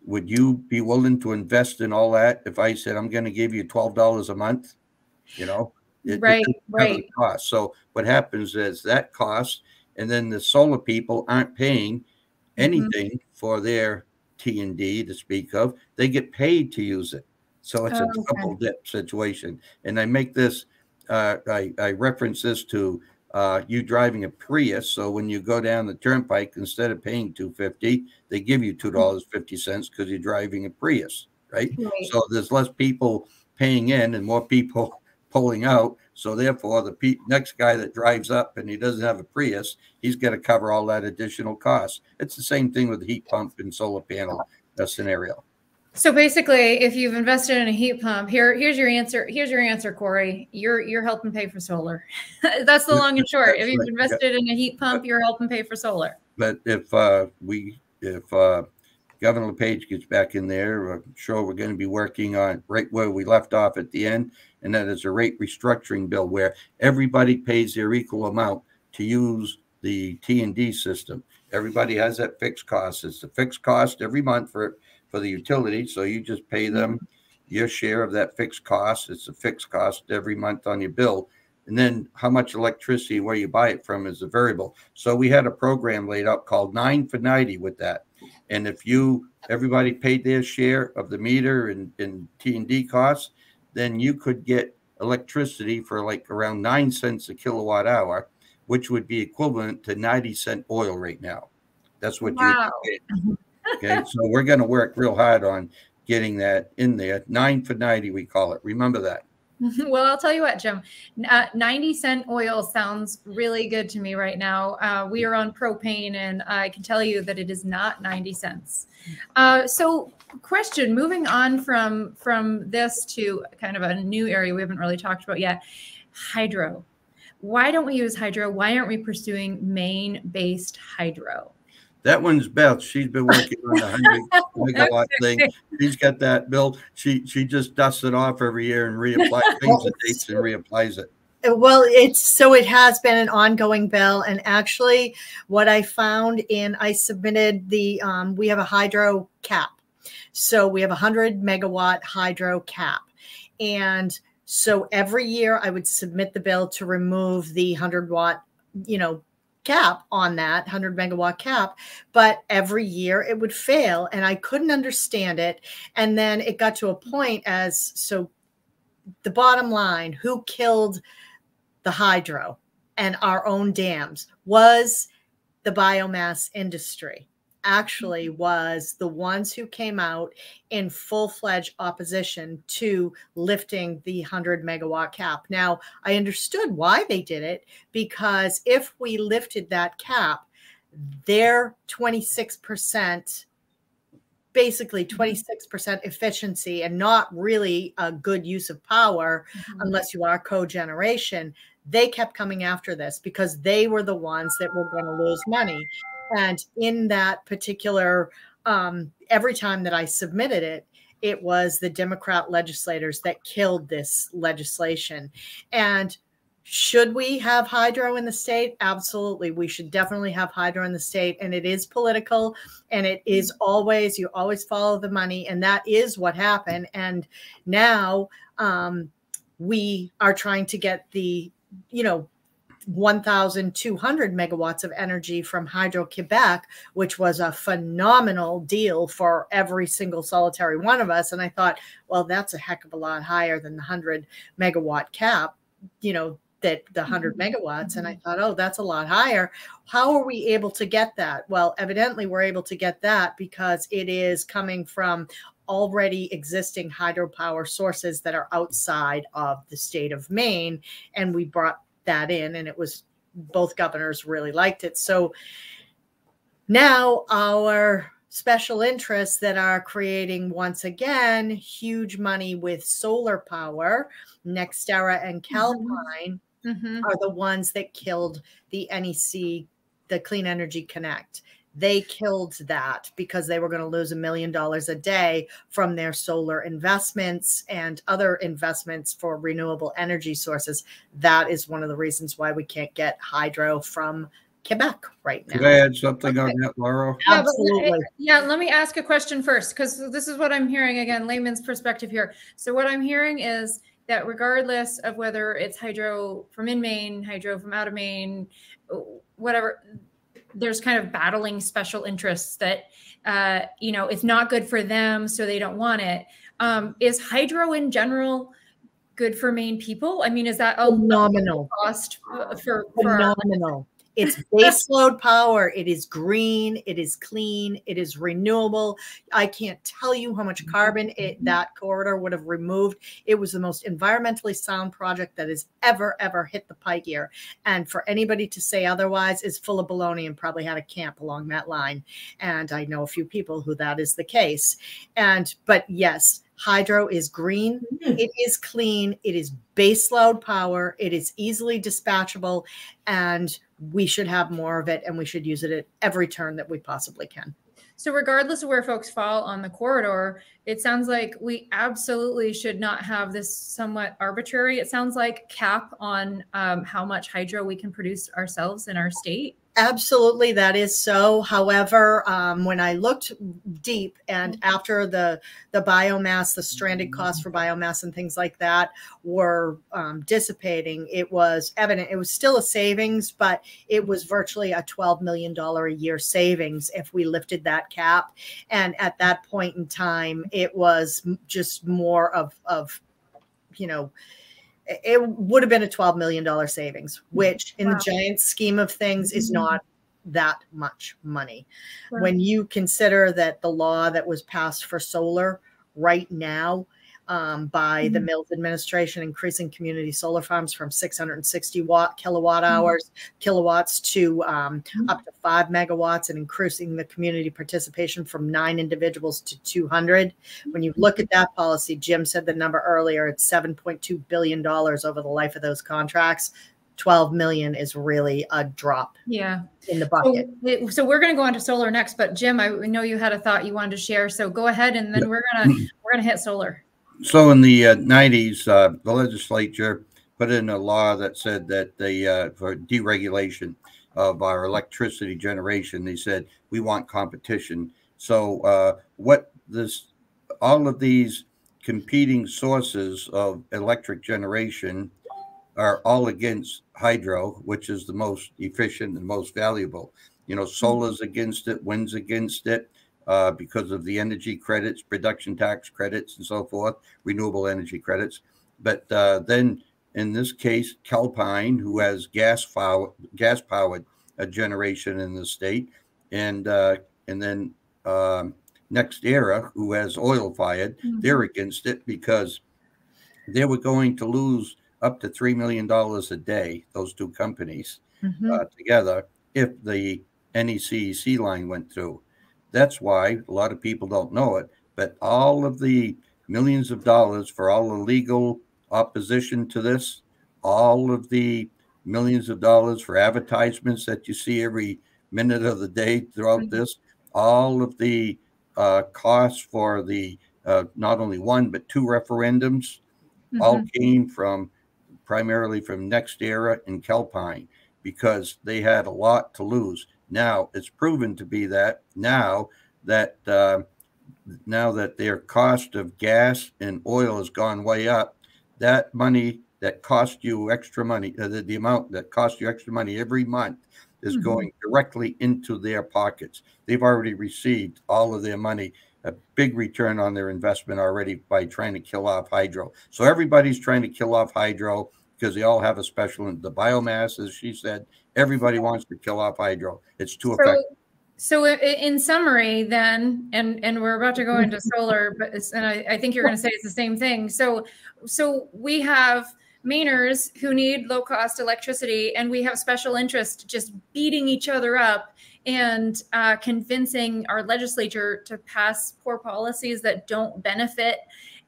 would you be willing to invest in all that if I said I'm going to give you twelve dollars a month? You know, it, right, it right. Cost. So what happens is that cost, and then the solar people aren't paying mm-hmm. anything mm-hmm. for their T and D to speak of. They get paid to use it, so it's oh, a double dip situation. And I make this, uh, I, I reference this to uh, you driving a Prius. So when you go down the turnpike, instead of paying two fifty, they give you two mm-hmm. dollars fifty cents because you're driving a Prius, right? right? So there's less people paying in and more people pulling out. So therefore, the pe- next guy that drives up and he doesn't have a Prius, he's going to cover all that additional cost. It's the same thing with the heat pump and solar panel uh, scenario. So basically, if you've invested in a heat pump, here here's your answer. Here's your answer, Corey. You're you're helping pay for solar. That's the long and short. If you've invested in a heat pump, you're helping pay for solar. But if uh, we if uh, Governor LePage gets back in there, uh, I'm sure we're going to be working on right where we left off at the end and that is a rate restructuring bill where everybody pays their equal amount to use the T and D system. Everybody has that fixed cost. It's a fixed cost every month for for the utility, so you just pay them mm-hmm. your share of that fixed cost. It's a fixed cost every month on your bill. And then how much electricity, where you buy it from, is a variable. So we had a program laid out called Nine for 90 with that. And if you, everybody paid their share of the meter and, and T&D costs, then you could get electricity for like around nine cents a kilowatt hour, which would be equivalent to 90 cent oil right now. That's what wow. you Okay, so we're going to work real hard on getting that in there. Nine for 90, we call it. Remember that. well, I'll tell you what, Jim. Uh, 90 cent oil sounds really good to me right now. Uh, we are on propane, and I can tell you that it is not 90 cents. Uh, so, question moving on from from this to kind of a new area we haven't really talked about yet hydro. Why don't we use hydro? Why aren't we pursuing Maine based hydro? That one's Beth. She's been working on the 100 megawatt thing. She's got that built. She she just dusts it off every year and reapplies, things the dates and reapplies it. Well, it's so it has been an ongoing bill. And actually, what I found in I submitted the um, we have a hydro cap. So we have a 100 megawatt hydro cap. And so every year I would submit the bill to remove the 100 watt, you know, cap on that 100 megawatt cap but every year it would fail and i couldn't understand it. And then it got to a point as so the bottom line who killed the hydro and our own dams? Was the biomass industry actually was the ones who came out in full fledged opposition to lifting the 100 megawatt cap. Now, I understood why they did it because if we lifted that cap, their 26% basically 26% mm-hmm. efficiency and not really a good use of power mm-hmm. unless you are cogeneration they kept coming after this because they were the ones that were going to lose money and in that particular um, every time that i submitted it it was the democrat legislators that killed this legislation and should we have hydro in the state? Absolutely. We should definitely have hydro in the state. And it is political and it is mm-hmm. always, you always follow the money. And that is what happened. And now um, we are trying to get the, you know, 1,200 megawatts of energy from Hydro Quebec, which was a phenomenal deal for every single solitary one of us. And I thought, well, that's a heck of a lot higher than the 100 megawatt cap. You know, that the 100 mm-hmm. megawatts and i mm-hmm. thought oh that's a lot higher how are we able to get that well evidently we're able to get that because it is coming from already existing hydropower sources that are outside of the state of maine and we brought that in and it was both governors really liked it so now our special interests that are creating once again huge money with solar power NextEra and mm-hmm. Calpine mm-hmm. are the ones that killed the NEC, the Clean Energy Connect. They killed that because they were going to lose a million dollars a day from their solar investments and other investments for renewable energy sources. That is one of the reasons why we can't get hydro from Quebec right now. Could I add something okay. on that, Laura? Yeah, Absolutely. Uh, yeah, let me ask a question first because this is what I'm hearing again, layman's perspective here. So, what I'm hearing is that regardless of whether it's hydro from in Maine, hydro from out of Maine, whatever, there's kind of battling special interests that uh, you know it's not good for them, so they don't want it. Um, is hydro in general good for Maine people? I mean, is that a phenomenal cost for, for phenomenal? It's baseload power. It is green. It is clean. It is renewable. I can't tell you how much carbon it, mm-hmm. that corridor would have removed. It was the most environmentally sound project that has ever, ever hit the pike here. And for anybody to say otherwise is full of baloney and probably had a camp along that line. And I know a few people who that is the case. And, but yes, hydro is green, mm-hmm. it is clean, it is baseload power, it is easily dispatchable, and we should have more of it and we should use it at every turn that we possibly can. So, regardless of where folks fall on the corridor, it sounds like we absolutely should not have this somewhat arbitrary, it sounds like, cap on um, how much hydro we can produce ourselves in our state. Absolutely, that is so. However, um, when I looked deep and mm-hmm. after the the biomass, the stranded costs for biomass and things like that were um, dissipating, it was evident it was still a savings, but it was virtually a twelve million dollar a year savings if we lifted that cap. And at that point in time, it was just more of of you know it would have been a $12 million savings, which in wow. the giant scheme of things is mm-hmm. not that much money. Right. When you consider that the law that was passed for solar right now um, by mm-hmm. the Mills administration, increasing community solar farms from 660 watt kilowatt mm-hmm. hours mm-hmm. kilowatts to um, mm-hmm. up to five megawatts, and increasing the community participation from nine individuals to 200. When you look at that policy, Jim said the number earlier. It's 7.2 billion dollars over the life of those contracts. 12 million is really a drop yeah in the bucket so, so we're going to go on to solar next but jim i know you had a thought you wanted to share so go ahead and then we're gonna we're gonna hit solar so in the uh, 90s, uh, the legislature put in a law that said that the uh, for deregulation of our electricity generation, they said we want competition. So uh, what this, all of these competing sources of electric generation are all against hydro, which is the most efficient and most valuable. You know, solar's against it, wind's against it uh, because of the energy credits, production tax credits, and so forth, renewable energy credits. But uh, then in this case, Calpine, who has gas power, gas powered a generation in the state, and uh, and then um, NextEra, who has oil fired, Mhm. they're against it because they were going to lose up to $3 million a day, those two companies Mhm. uh, together, if the NECEC line went through. That's why a lot of people don't know it, but all of the millions of dollars for all the legal opposition to this, all of the millions of dollars for advertisements that you see every minute of the day throughout Mhm. this, all of the uh, costs for the uh, not only one but two referendums, all Mhm. came from primarily from NextEra and Calpine because they had a lot to lose. Now it's proven to be that now that uh, now that their cost of gas and oil has gone way up, that money that cost you extra money, uh, the, the amount that cost you extra money every month is Mhm. going directly into their pockets. They've already received all of their money, a big return on their investment already by trying to kill off hydro. So everybody's trying to kill off hydro because they all have a special in the biomass, as she said. Everybody wants to kill off hydro. It's too So, effective. so i- i- in summary, then, and and we're about to go into solar, but it's, and I, I think you're going to say it's the same thing. So, so we have Mainers who need low cost electricity, and we have special interest just beating each other up and uh, convincing our legislature to pass poor policies that don't benefit,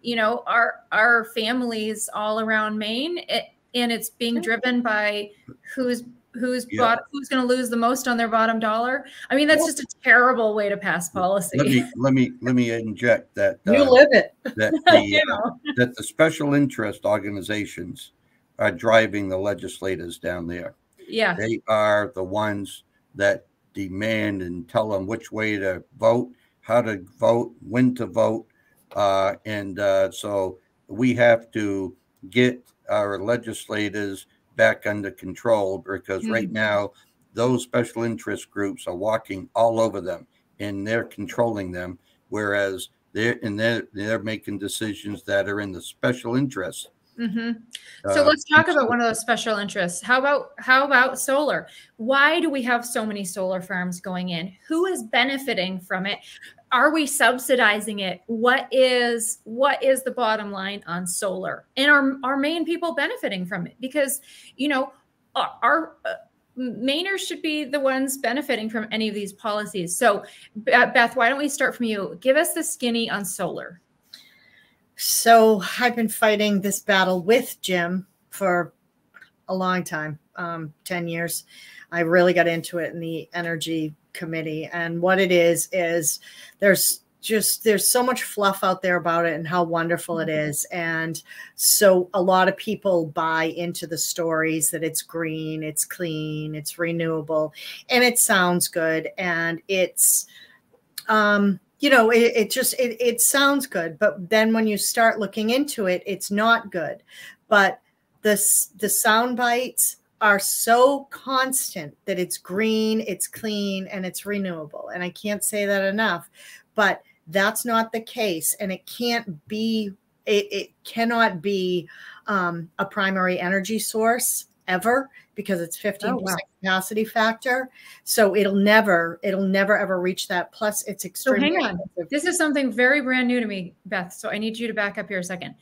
you know, our our families all around Maine. It, and it's being driven by who's who's Yeah. bought who's going to lose the most on their bottom dollar. I mean, that's Well- just a terrible way to pass policy. Let me let me let me inject that You uh, live it. that You the uh, that the special interest organizations are driving the legislators down there. yeah. They are the ones that demand and tell them which way to vote, how to vote, when to vote. Uh, and uh, so we have to get our legislators back under control because right Mhm. now those special interest groups are walking all over them and they're controlling them, whereas they're and they're they're making decisions that are in the special interest. Hmm So uh, let's talk about one of those special interests. How about how about solar? Why do we have so many solar farms going in? Who is benefiting from it? Are we subsidizing it? What is what is the bottom line on solar? And are our Maine people benefiting from it? Because you know our, our uh, Mainers should be the ones benefiting from any of these policies. So, Beth, why don't we start from you? Give us the skinny on solar. So I've been fighting this battle with Jim for a long time, um, 10 years. I really got into it in the energy committee. And what it is, is there's just there's so much fluff out there about it and how wonderful it is and so a lot of people buy into the stories that it's green it's clean it's renewable and it sounds good and it's um you know it, it just it, it sounds good but then when you start looking into it it's not good. But the the sound bites are so constant that it's green it's clean and it's renewable. And i can't say that enough but that's not the case. And it can't be it, it cannot be um, a primary energy source ever because it's 15% Oh, wow. capacity factor so it'll never it'll never ever reach that plus it's extremely hang on. expensive. This is something very brand new to me, Beth. So I need you to back up here a second.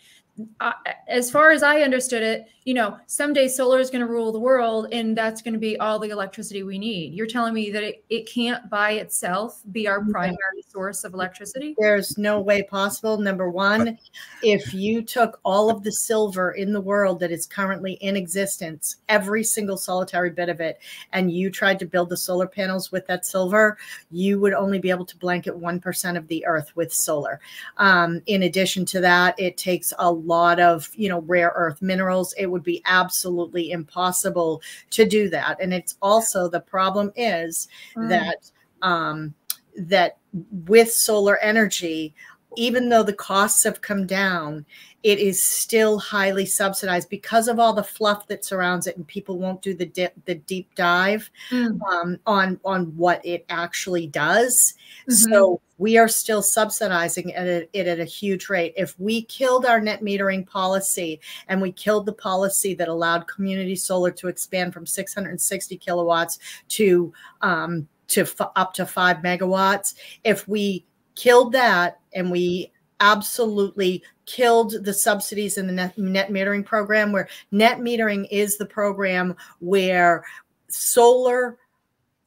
Uh, as far as I understood it, you know, someday solar is going to rule the world and that's going to be all the electricity we need. You're telling me that it, it can't by itself be our primary source of electricity? there's no way possible. Number one, if you took all of the silver in the world that is currently in existence, every single solitary bit of it, and you tried to build the solar panels with that silver, you would only be able to blanket 1% of the earth with solar. Um, in addition to that, it takes a lot of, you know, rare earth minerals. It would be absolutely impossible to do that. And it's also the problem is Mm. that um, that with solar energy, even though the costs have come down, it is still highly subsidized because of all the fluff that surrounds it, and people won't do the dip, the deep dive Mm. um, on on what it actually does. Mhm. So we are still subsidizing it at, it at a huge rate. If we killed our net metering policy and we killed the policy that allowed community solar to expand from 660 kilowatts to um, to up to five megawatts. If we killed that and we absolutely killed the subsidies in the net, net metering program, where net metering is the program where solar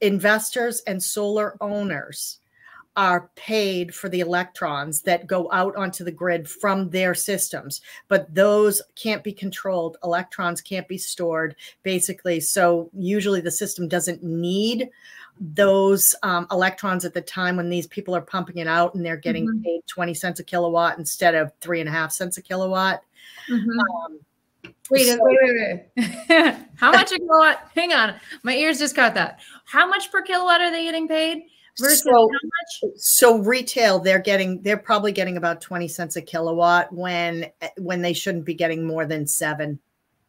investors and solar owners are paid for the electrons that go out onto the grid from their systems. But those can't be controlled. Electrons can't be stored basically. So usually the system doesn't need those um, electrons at the time when these people are pumping it out and they're getting mm-hmm. paid 20 cents a kilowatt instead of three and a half cents a kilowatt mm-hmm. um, Wait, so, wait, wait, wait. How much a kilowatt? Hang on. My ears just caught that. How much per kilowatt are they getting paid? Versus so, how much? So retail, they're getting they're probably getting about 20 cents a kilowatt when when they shouldn't be getting more than seven.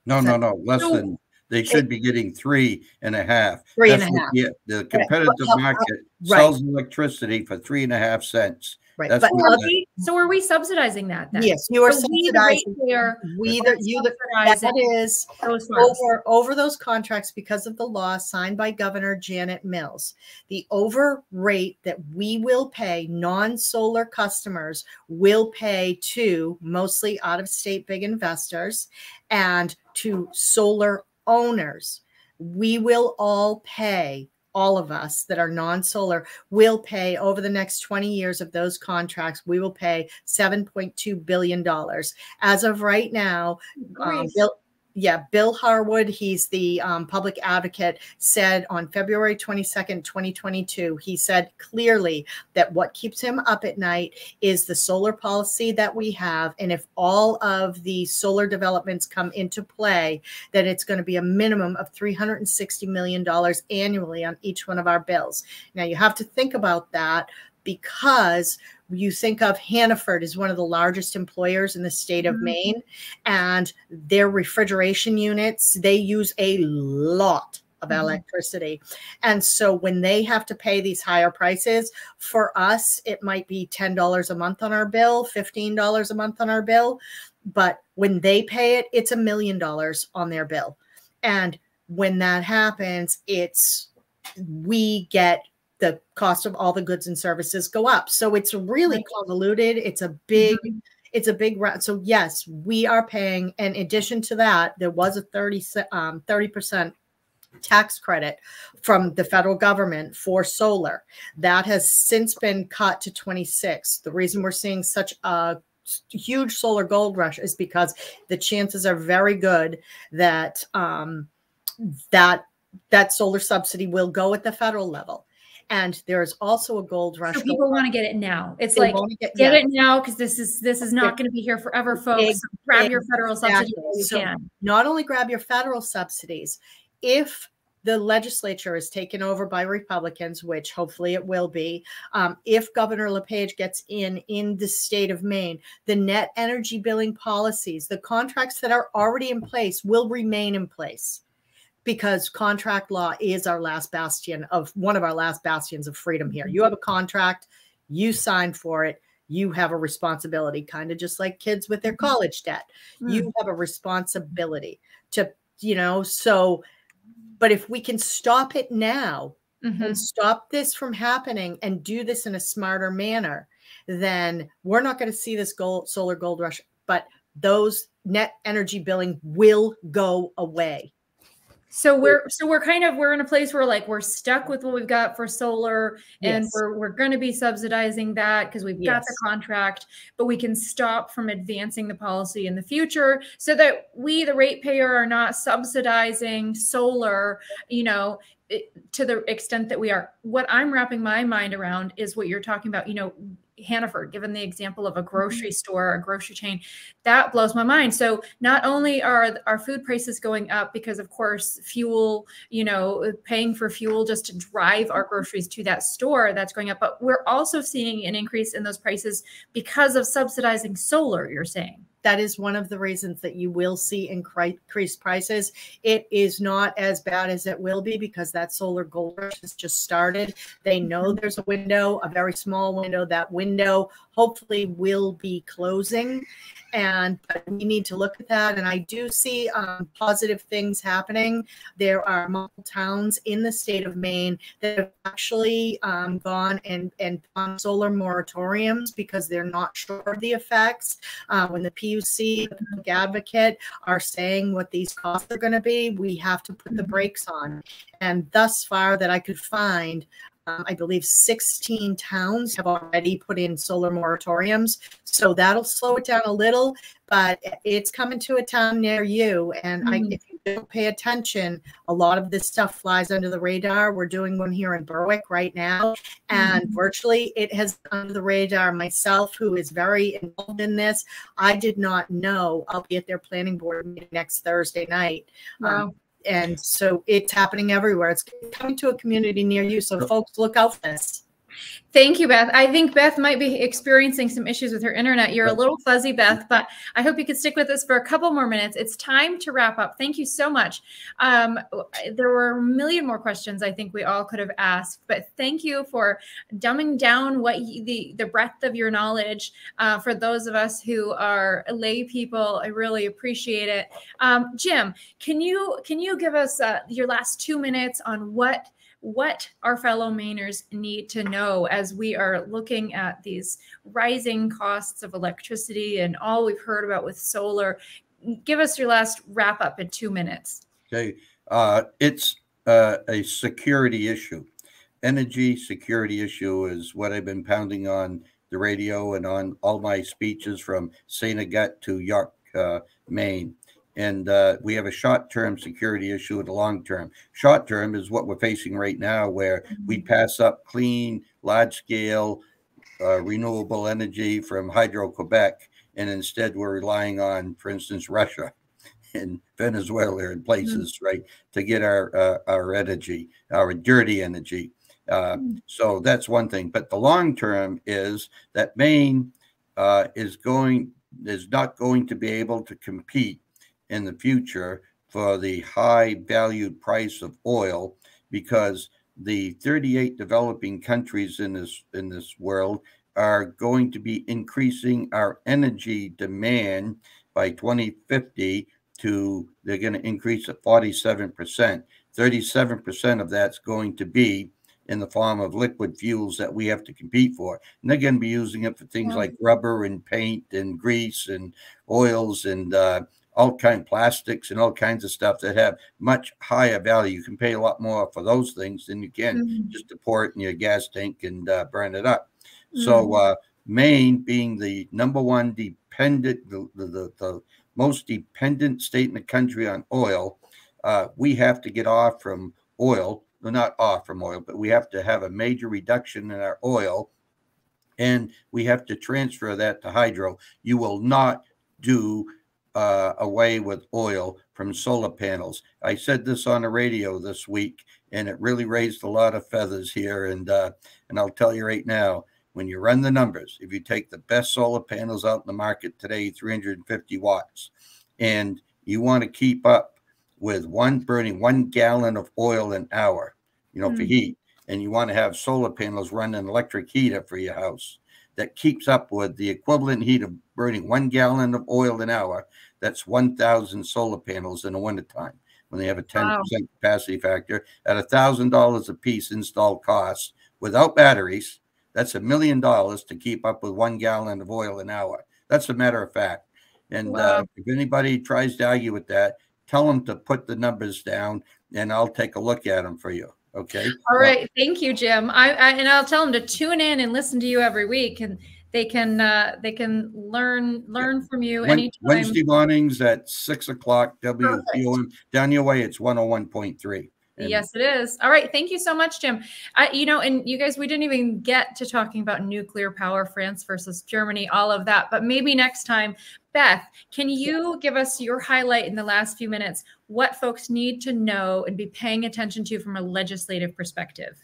No, no, no, less so, than they should be getting three and a half. Three That's and a half. The, the competitive right. market right. sells electricity for three and a half cents. Right. That's but are we, so are we subsidizing that then? Yes, you are so subsidizing. We, the, we the, you the, that is over, over those contracts because of the law signed by Governor Janet Mills. The over rate that we will pay non-solar customers will pay to mostly out-of-state big investors and to solar owners. We will all pay all of us that are non-solar will pay over the next 20 years of those contracts we will pay 7.2 billion dollars as of right now um, Bill, yeah, Bill Harwood, he's the um, public advocate, said on February 22nd, 2022, he said clearly that what keeps him up at night is the solar policy that we have. And if all of the solar developments come into play, that it's going to be a minimum of $360 million annually on each one of our bills. Now, you have to think about that because you think of Hannaford as one of the largest employers in the state of mm-hmm. Maine, and their refrigeration units, they use a lot of mm-hmm. electricity. And so when they have to pay these higher prices, for us, it might be $10 a month on our bill, $15 a month on our bill. But when they pay it, it's a million dollars on their bill. And when that happens, it's we get the cost of all the goods and services go up. So it's really convoluted. It's a big, mm-hmm. it's a big round. So yes, we are paying. In addition to that, there was a 30 um, 30% tax credit from the federal government for solar. That has since been cut to 26. The reason we're seeing such a huge solar gold rush is because the chances are very good that um, that that solar subsidy will go at the federal level and there is also a gold rush. So people want to get it now. It's like get, get yeah. it now because this is this is not going to be here forever, folks. So grab your federal subsidies you so can. Not only grab your federal subsidies, if the legislature is taken over by Republicans, which hopefully it will be. Um, if Governor LePage gets in in the state of Maine, the net energy billing policies, the contracts that are already in place will remain in place because contract law is our last bastion of one of our last bastions of freedom here. You have a contract, you sign for it, you have a responsibility, kind of just like kids with their mm-hmm. college debt. Mm. You have a responsibility to, you know, so, but if we can stop it now mm-hmm. and stop this from happening and do this in a smarter manner, then we're not going to see this gold, solar gold rush, but those net energy billing will go away so we're so we're kind of we're in a place where like we're stuck with what we've got for solar and yes. we're we're going to be subsidizing that because we've yes. got the contract but we can stop from advancing the policy in the future so that we the ratepayer are not subsidizing solar you know to the extent that we are what i'm wrapping my mind around is what you're talking about you know Hannaford, given the example of a grocery mm-hmm. store, a grocery chain, that blows my mind. So not only are our food prices going up because, of course, fuel, you know, paying for fuel just to drive our groceries to that store, that's going up, but we're also seeing an increase in those prices because of subsidizing solar. You're saying that is one of the reasons that you will see increased prices. It is not as bad as it will be because that solar gold rush has just started. They know mm-hmm. there's a window, a very small window. That window hopefully will be closing and we need to look at that. And I do see um, positive things happening. There are multiple towns in the state of Maine that have actually um, gone and and on solar moratoriums because they're not sure of the effects. Uh, when the PUC, the public advocate, are saying what these costs are going to be, we have to put the mm-hmm. brakes on. And thus far, that I could find, um, I believe 16 towns have already put in solar moratoriums. So that'll slow it down a little, but it's coming to a town near you. And mm -hmm. I, mm-hmm. if you don't pay attention, a lot of this stuff flies under the radar. We're doing one here in Berwick right now. And mm -hmm. virtually it has under the radar. Myself, who is very involved in this, I did not know I'll be at their planning board meeting next Thursday night. Um, wow. Um, and so it's happening everywhere. It's coming to a community near you. So folks, look out for this. Thank you, Beth. I think Beth might be experiencing some issues with her internet. You're a little fuzzy, Beth, but I hope you could stick with us for a couple more minutes. It's time to wrap up. Thank you so much. Um, there were a million more questions I think we all could have asked, but thank you for dumbing down what you, the the breadth of your knowledge uh, for those of us who are lay people. I really appreciate it. Um, Jim, can you can you give us uh, your last two minutes on what what our fellow Mainers need to know as we are looking at these rising costs of electricity and all we've heard about with solar. Give us your last wrap up in two minutes. Okay. Uh, it's uh, a security issue. Energy security issue is what I've been pounding on the radio and on all my speeches from St. Agatha to York, uh, Maine and uh, we have a short-term security issue and a long-term. Short-term is what we're facing right now, where we mm-hmm. pass up clean, large-scale, uh, renewable energy from Hydro Quebec, and instead we're relying on, for instance, Russia and Venezuela and places, mm-hmm. right, to get our uh, our energy, our dirty energy. Uh, mm-hmm. So that's one thing. But the long term is that Maine uh, is going is not going to be able to compete in the future for the high valued price of oil because the 38 developing countries in this in this world are going to be increasing our energy demand by 2050 to they're going to increase at 47%. 37% of that's going to be in the form of liquid fuels that we have to compete for. And they're going to be using it for things like rubber and paint and grease and oils and uh, all kind of plastics and all kinds of stuff that have much higher value. You can pay a lot more for those things than you can mm-hmm. just to pour it in your gas tank and uh, burn it up. Mm-hmm. So uh, Maine being the number one dependent, the, the, the, the, most dependent state in the country on oil, uh, we have to get off from oil. Well, not off from oil, but we have to have a major reduction in our oil and we have to transfer that to hydro. You will not do uh, away with oil from solar panels. I said this on the radio this week, and it really raised a lot of feathers here. And uh, and I'll tell you right now, when you run the numbers, if you take the best solar panels out in the market today, 350 watts, and you want to keep up with one burning one gallon of oil an hour, you know, mm. for heat, and you want to have solar panels run an electric heater for your house that keeps up with the equivalent heat of burning one gallon of oil an hour, that's 1,000 solar panels in the wintertime when they have a 10% wow. capacity factor at $1,000 a piece installed cost without batteries. That's a million dollars to keep up with one gallon of oil an hour. That's a matter of fact. And uh, wow. uh, if anybody tries to argue with that, tell them to put the numbers down and I'll take a look at them for you. Okay. All right. Well, Thank you, Jim. I, I, and I'll tell them to tune in and listen to you every week. And they can uh, they can learn learn from you anytime. Wednesday mornings at six o'clock WPOM down your way. It's one hundred one point three. And yes, it is. All right. Thank you so much, Jim. I, you know, and you guys, we didn't even get to talking about nuclear power, France versus Germany, all of that. But maybe next time, Beth, can you give us your highlight in the last few minutes? What folks need to know and be paying attention to from a legislative perspective?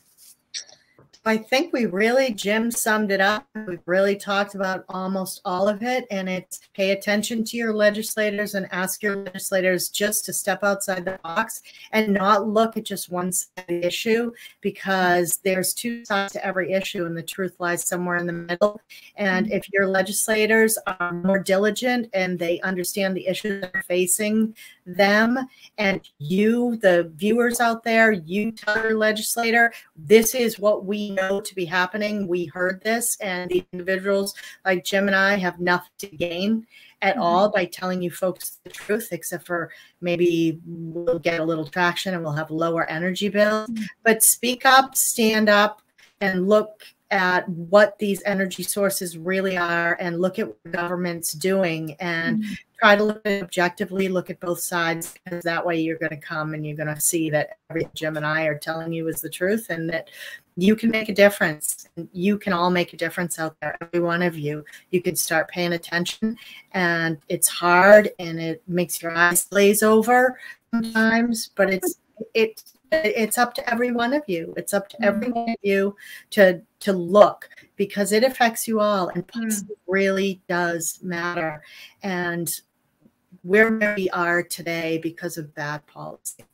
I think we really, Jim summed it up. We've really talked about almost all of it. And it's pay attention to your legislators and ask your legislators just to step outside the box and not look at just one side of the issue because there's two sides to every issue and the truth lies somewhere in the middle. And if your legislators are more diligent and they understand the issues that are facing them and you, the viewers out there, you tell your legislator, this is what we know to be happening. We heard this, and the individuals like Jim and I have nothing to gain at Mhm. all by telling you folks the truth, except for maybe we'll get a little traction and we'll have lower energy bills. Mhm. But speak up, stand up, and look at what these energy sources really are and look at what government's doing and try to look at it objectively, look at both sides, because that way you're going to come and you're going to see that everything Jim and I are telling you is the truth and that you can make a difference. You can all make a difference out there, every one of you. You can start paying attention, and it's hard and it makes your eyes glaze over sometimes, but it's it's it's up to every one of you. It's up to mm-hmm. every one of you to to look because it affects you all, and mm-hmm. policy really does matter. And where we are today because of bad policy.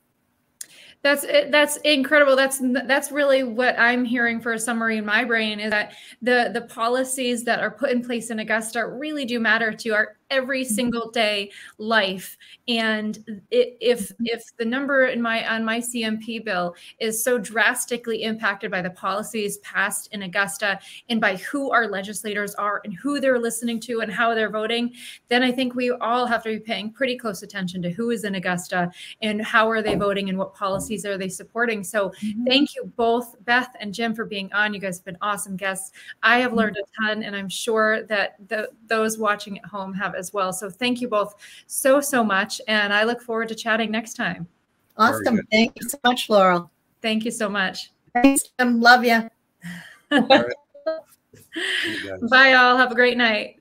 That's. Eh, that's incredible. That's that's really what I'm hearing for a summary in my brain is that the the policies that are put in place in Augusta really do matter to our every mm-hmm. single day life. And it, if mm-hmm. if the number in my on my CMP bill is so drastically impacted by the policies passed in Augusta and by who our legislators are and who they're listening to and how they're voting, then I think we all have to be paying pretty close attention to who is in Augusta and how are they voting and what policies are they supporting. So mm-hmm. thank you both, Beth and Jim, for being on. You guys have been awesome guests. I have learned a ton, and I'm sure that the, those watching at home have as well. So thank you both so, so much. And I look forward to chatting next time. Awesome. Thank you so much, Laurel. Thank you so much. Thanks, Tim. Love you. All right. You guys. Bye, all. Have a great night.